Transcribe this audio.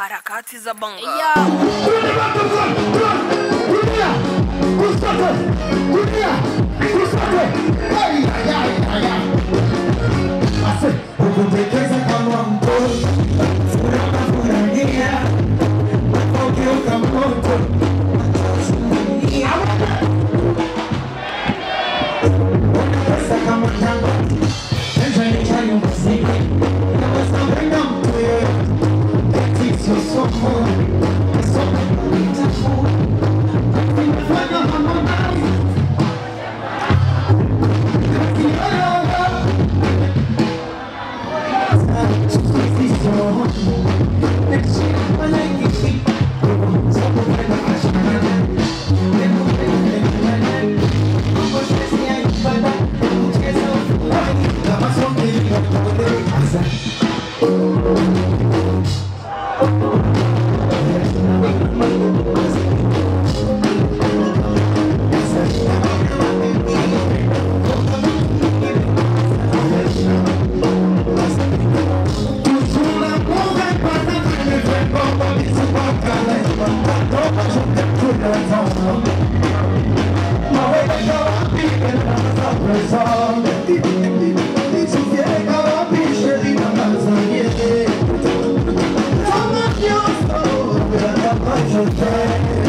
harakati za bongo Ya, Kulia, kushoto, It's a day.